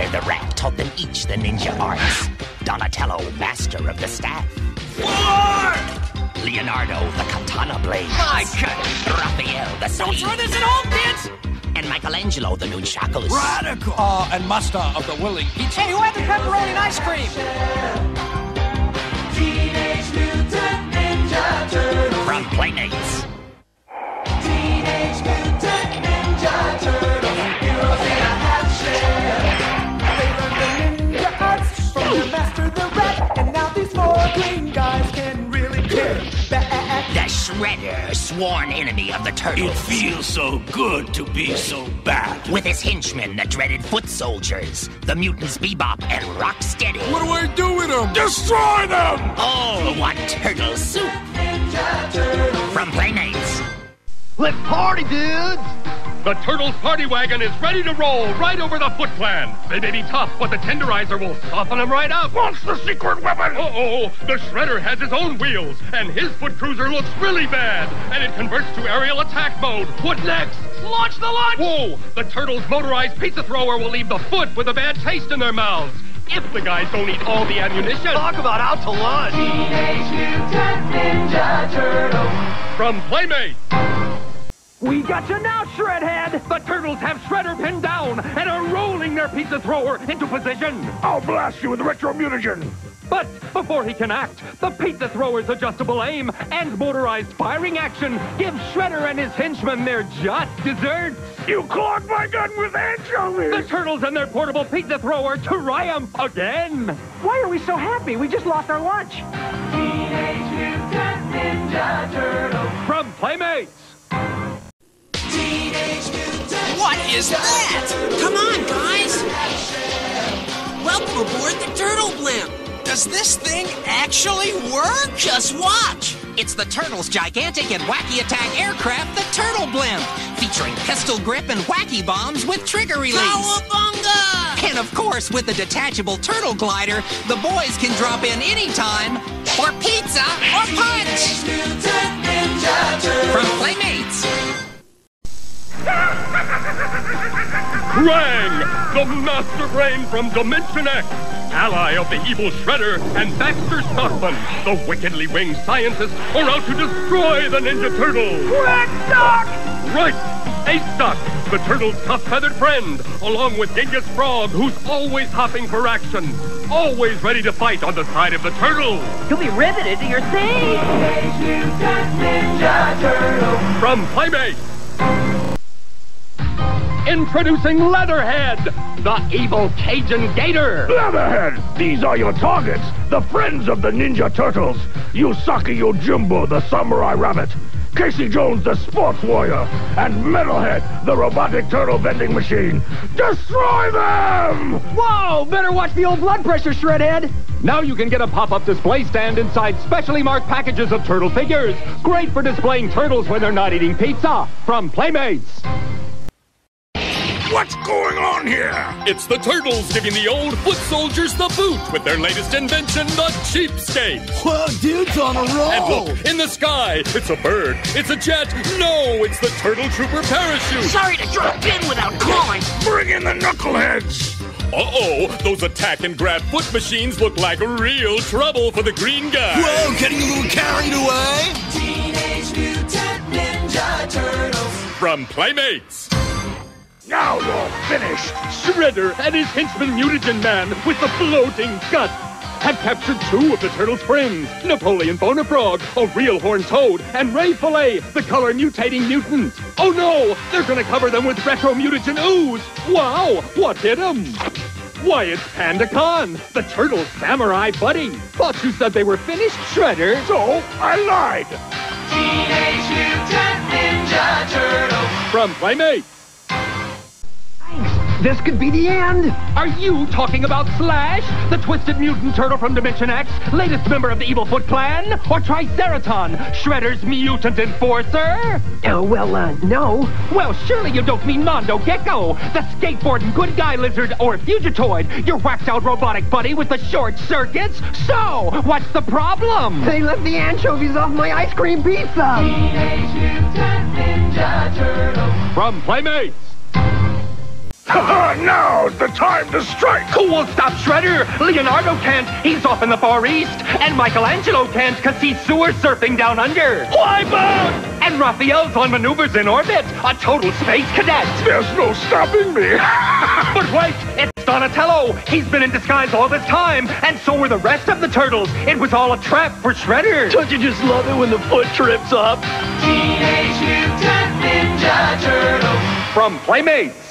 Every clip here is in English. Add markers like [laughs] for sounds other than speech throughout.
Shredder the Rat taught them each the ninja arts. Donatello, master of the staff. Leonardo, the katana blade. My God! Raphael, the Don't sleeve. throw this at home, kids! And Michelangelo, the nunchakus. Radical! Uh, and master of the willing pizza. Hey, who had the pepperoni and ice cream? Teenage Mutant Ninja Turtles. From Playmates. Shredder, sworn enemy of the Turtles. It feels so good to be so bad. With his henchmen, the dreaded foot soldiers, the mutants Bebop and Rocksteady. What do I do with them? Destroy them! All one turtle soup. From Playmates. Let's party, dudes! The Turtles Party Wagon is ready to roll right over the Foot Clan. They may be tough, but the tenderizer will soften them right up. What's the secret weapon? Uh-oh, the Shredder has his own wheels, and his foot cruiser looks really bad, and it converts to aerial attack mode. What next? Launch the launch! Whoa, the Turtles' motorized pizza thrower will leave the foot with a bad taste in their mouths. If the guys don't eat all the ammunition. Talk about out to lunch! Teenage Mutant Ninja Turtles. From Playmates. We got you now, Shredhead! The Turtles have Shredder pinned down and are rolling their pizza thrower into position. I'll blast you with retro mutagen. But before he can act, the pizza thrower's adjustable aim and motorized firing action give Shredder and his henchmen their just desserts. You clogged my gun with anchovies! The turtles and their portable pizza thrower triumph again. Why are we so happy? We just lost our lunch. Teenage Mutant Ninja Turtles. Is that? Come on, guys! Welcome aboard the Turtle Blimp! Does this thing actually work? Just watch! It's the Turtles' gigantic and wacky attack aircraft, the Turtle Blimp, featuring pistol grip and wacky bombs with trigger release. Cowabunga! And of course, with the detachable turtle glider, the boys can drop in anytime for pizza or punch. Mutant Ninja Turtles. From Playmates. Krang, the master brain from Dimension X, ally of the evil Shredder, and Baxter Stockman, the wickedly winged scientists, are out to destroy the Ninja Turtles. Right, Ace Duck, the turtle's tough feathered friend, along with Genghis Frog, who's always hopping for action, always ready to fight on the side of the turtles. You'll be riveted to your seat! Ninja Turtles. From Playmates. Introducing Leatherhead, the evil Cajun Gator. Leatherhead, these are your targets. The friends of the Ninja Turtles. Usagi Yojimbo, the samurai rabbit. Casey Jones, the sports warrior. And Metalhead, the robotic turtle vending machine. Destroy them! Whoa! Better watch the old blood pressure, Shredhead! Now you can get a pop-up display stand inside specially marked packages of turtle figures. Great for displaying turtles when they're not eating pizza. From Playmates. What's going on here? It's the turtles giving the old foot soldiers the boot with their latest invention, the cheapskate. Whoa, dude's on a roll. And look, in the sky, it's a bird, it's a jet. No, it's the Turtle Trooper parachute. Sorry to drop in without calling. Bring in the knuckleheads! Uh-oh, those attack and grab foot machines look like real trouble for the green guy. Whoa, getting a little carried away. Teenage Mutant Ninja Turtles. From Playmates. Now you're finished! Shredder and his henchman Mutagen Man with the floating guts have captured two of the turtles' friends, Napoleon Bonafrog, a real horned toad, and Ray Fillet, the color mutating mutant. Oh no, they're gonna cover them with retro mutagen ooze. Wow, what hit 'em? Why, it's Panda Khan, the turtle's samurai buddy. Thought you said they were finished, Shredder. So, I lied! Teenage Mutant Ninja Turtles. From Playmates. This could be the end! Are you talking about Slash, the twisted mutant turtle from Dimension X, latest member of the Evil Foot Clan? Or Triceraton, Shredder's mutant enforcer? Oh, well, uh, no. Well, surely you don't mean Mondo Gecko, the skateboarding good guy lizard or Fugitoid, your whacked out robotic buddy with the short circuits? So, what's the problem? They left the anchovies off my ice cream pizza! Teenage Mutant Ninja Turtles. From Playmates. Uh-huh, Now's the time to strike! Who will stop Shredder? Leonardo can't. He's off in the Far East. And Michelangelo can't because he's sewer surfing down under. Why out! And Raphael's on maneuvers in orbit. A total space cadet. There's no stopping me! [laughs] But wait, it's Donatello. He's been in disguise all this time. And so were the rest of the turtles. It was all a trap for Shredder. Don't you just love it when the foot trips up? Teenage Mutant Ninja Turtles. From Playmates.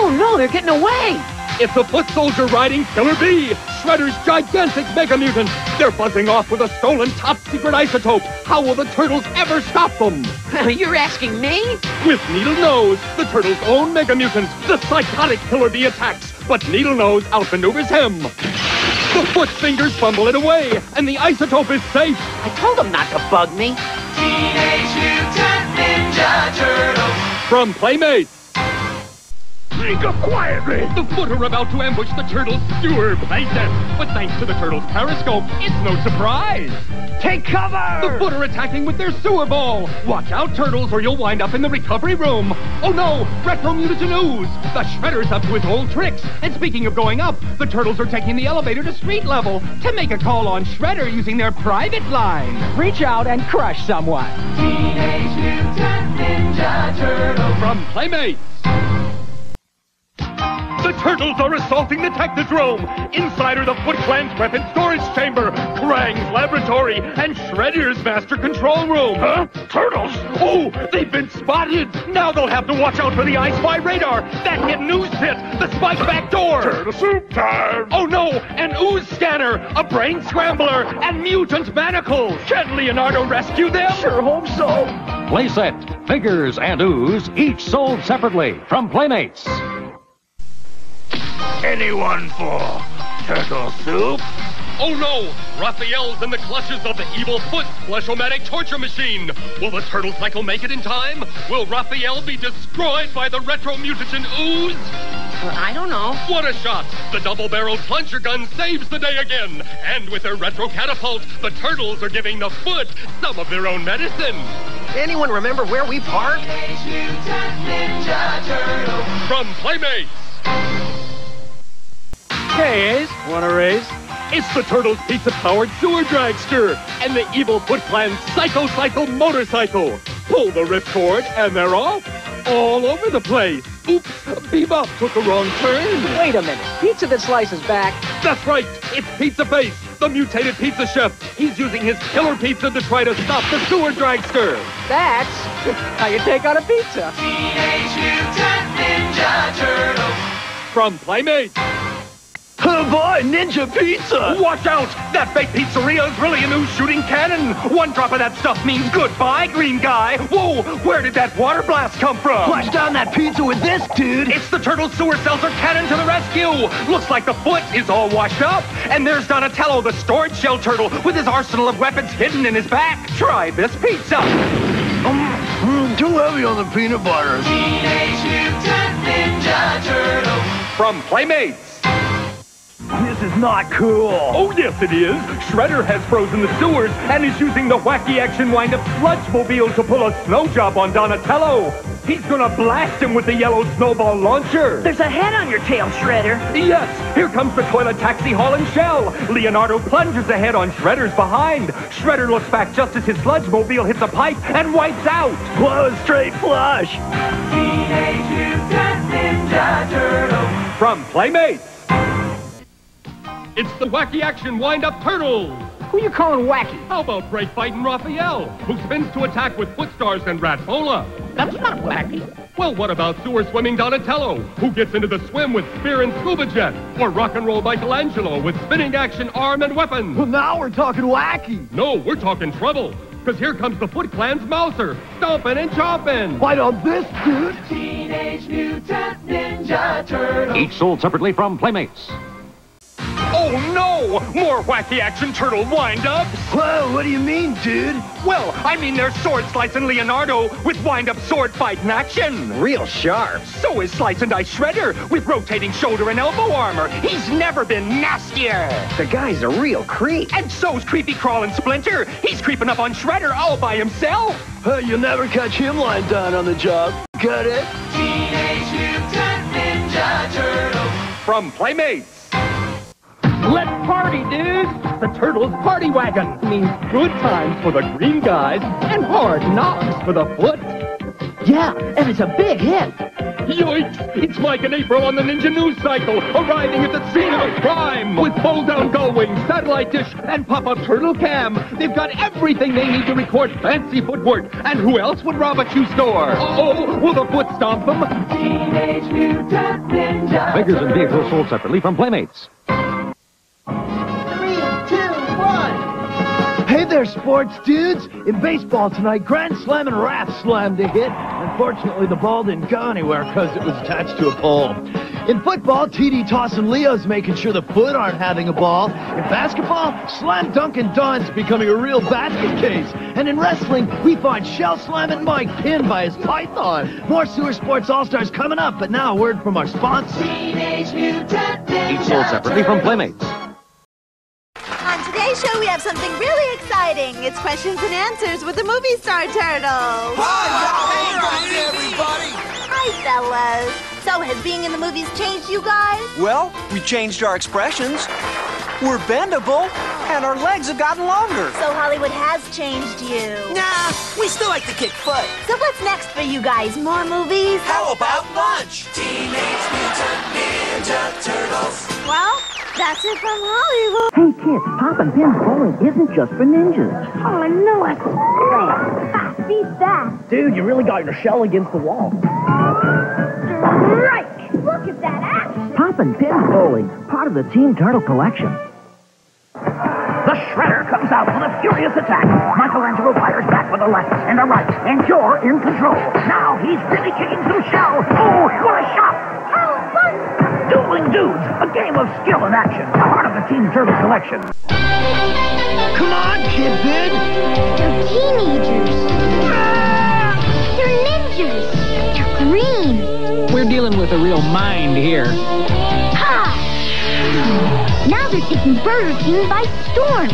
Oh no, they're getting away! It's the foot soldier riding Killer Bee, Shredder's gigantic Mega Mutant. They're buzzing off with a stolen top secret isotope. How will the turtles ever stop them? [laughs] You're asking me? With Needle Nose, the turtles' own Mega Mutant, the psychotic Killer Bee attacks, but Needle Nose outmaneuvers him. The foot fingers fumble it away, and the isotope is safe. I told them not to bug me. Teenage Mutant Ninja Turtles. From Playmates. Sneak up quietly! The foot are about to ambush the turtles' sewer playset. But thanks to the turtles' periscope, it's no surprise. Take cover! The foot are attacking with their sewer ball. Watch out, turtles, or you'll wind up in the recovery room. Oh no, Retro Mutagen Ooze. The Shredder's up to his old tricks. And speaking of going up, the turtles are taking the elevator to street level to make a call on Shredder using their private line. Reach out and crush someone. Teenage Mutant Ninja Turtles. From Playmates. The turtles are assaulting the Technodrome. Inside are the Foot Clan's weapon storage chamber, Krang's laboratory, and Shredder's master control room. Huh? Turtles? Oh, they've been spotted. Now they'll have to watch out for the I Spy radar, that hidden news pit, the spike back door. Turtle soup time! Oh no, an ooze scanner, a brain scrambler, and mutant manacles. Can Leonardo rescue them? Sure hope so. Playset, figures, and ooze, each sold separately from Playmates. Anyone for turtle soup? Oh no! Raphael's in the clutches of the evil foot flushomatic torture machine! Will the turtle cycle make it in time? Will Raphael be destroyed by the retro mutagen ooze? I don't know. What a shot! The double-barreled plunger gun saves the day again! And with their retro catapult, the turtles are giving the foot some of their own medicine! Anyone remember where we parked? Ninja Turtles. From Playmates! Hey, Ace, want a raise? It's the Turtles Pizza Powered Sewer Dragster and the Evil Foot Clan's Psycho Cycle Motorcycle. Pull the ripcord and they're off all over the place. Oops, Bebop took a wrong turn. Wait a minute. Pizza that slices back. That's right, it's Pizza Face, the mutated pizza chef. He's using his killer pizza to try to stop the sewer dragster. That's [laughs] how you take on a pizza. Teenage Mutant Ninja Turtles. From Playmates. Oh boy, Ninja Pizza! Watch out! That fake pizzeria is really a new shooting cannon. One drop of that stuff means goodbye, green guy. Whoa, where did that water blast come from? Flush down that pizza with this, dude! It's the Turtle Sewer Seltzer Cannon to the rescue! Looks like the foot is all washed up. And there's Donatello, the storage shell turtle, with his arsenal of weapons hidden in his back. Try this pizza. Mm, too heavy on the peanut butter. Teenage Mutant Ninja Turtles. From Playmates. This is not cool. Oh, yes, it is. Shredder has frozen the sewers and is using the wacky action wind-up sludge mobile to pull a snow job on Donatello. He's gonna blast him with the yellow snowball launcher. There's a head on your tail, Shredder. Yes, here comes the toilet taxi hauling shell. Leonardo plunges ahead on Shredder's behind. Shredder looks back just as his sludge mobile hits a pipe and wipes out. Blow straight flush. Teenage Mutant Ninja Turtles. From Playmates. It's the wacky action wind-up turtles. Who you calling wacky? How about Break Fight and Raphael, who spins to attack with foot stars and Ratfola? That's not wacky. Well, what about sewer swimming Donatello, who gets into the swim with spear and scuba jet? Or rock and roll Michelangelo with spinning action arm and weapon? Well, now we're talking wacky. No, we're talking trouble. Because here comes the Foot Clan's Mouser, stomping and chomping. Why don't this, dude? Teenage Mutant Ninja Turtles. Each sold separately from Playmates. Oh no! More wacky action turtle wind-ups! Whoa, what do you mean, dude? Well, I mean there's Sword Slice and Leonardo with wind-up sword fight in action. Real sharp. So is Slice and Dice Shredder with rotating shoulder and elbow armor. He's never been nastier. The guy's a real creep. And so's Creepy Crawlin' Splinter. He's creeping up on Shredder all by himself. Huh, you'll never catch him lying down on the job. Got it? Teenage Mutant Ninja Turtles. From Playmates. Let's party, dudes! The Turtles Party Wagon means good times for the green guys and hard knocks for the foot. Yeah, and it's a big hit. Yoink! It's Mike and April on the Ninja News Cycle, arriving at the scene of a crime with fold-down gull wings, satellite dish, and pop-up turtle cam. They've got everything they need to record fancy footwork. And who else would rob a shoe store? Oh, will the foot stomp them? Teenage Mutant Ninja Figures and vehicles sold separately from Playmates. There, sports dudes! In baseball tonight, Grand Slam and Raph slammed a hit. Unfortunately, the ball didn't go anywhere because it was attached to a pole. In football, TD Toss and Leo's making sure the foot aren't having a ball. In basketball, Slam Dunk and Don's becoming a real basket case. And in wrestling, we find Shell Slam and Mike pinned by his python. More Sewer Sports All-Stars coming up, but now a word from our sponsor. Teenage Mutant Ninja Each sold separately from Playmates. On today's show, we have something really exciting. It's questions and answers with the movie star turtles. Hi, everybody! Hi, fellas. So, has being in the movies changed you guys? Well, we changed our expressions. We're bendable, and our legs have gotten longer. So, Hollywood has changed you. Nah, we still like to kick foot. So, what's next for you guys? More movies? How about lunch? Teenage Mutant Ninja Turtles. Well, that's it from Hollywood. Hey, kids, Pop and Pin's bowling isn't just for ninjas. Oh, I know it. Ha, beat that. Dude, you really got your shell against the wall. Right. Look at that action. Pop and Pin's bowling, part of the Team Turtle collection. The Shredder comes out with a furious attack. Michelangelo fires back with a left and a right, and you're in control. Now he's really kicking some shell. Oh, what a shot! How Dudes, a game of skill and action, part of the Team Turtle collection. Come on, Kid Vid! They're teenagers. Ah, they're ninjas. They're green. We're dealing with a real mind here. Ha! Now they're taking Burger King by storm.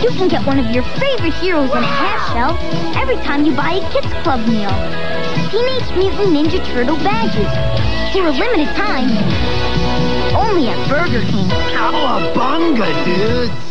You can get one of your favorite heroes in a half shell every time you buy a Kids Club meal. Teenage Mutant Ninja Turtle badges. For a limited time. Only at Burger King. Cowabunga, dudes!